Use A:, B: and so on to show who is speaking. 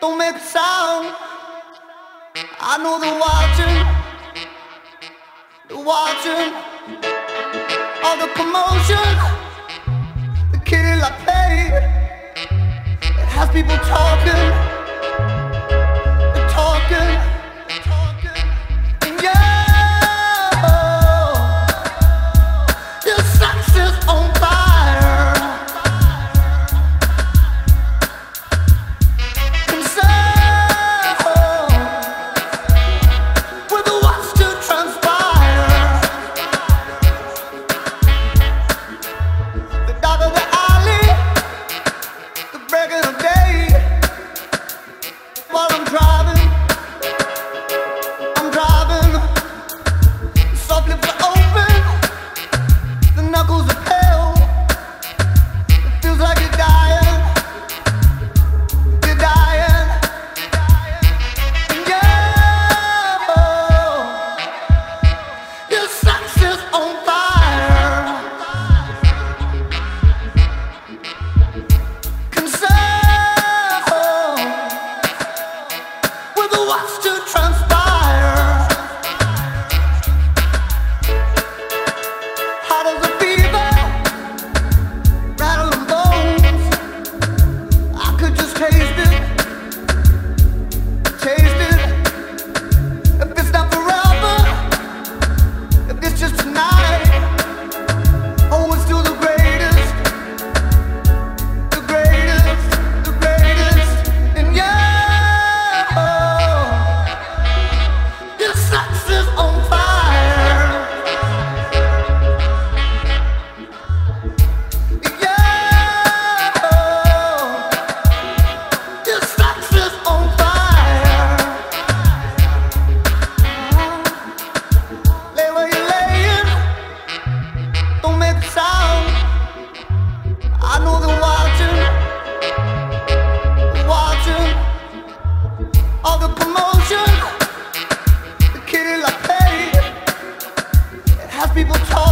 A: Don't make a sound I know they're watching They're watching All the commotion The kitty like pain Don't make a sound. I know they're watching, they're watching all the commotion. The kitty like. It has people talking.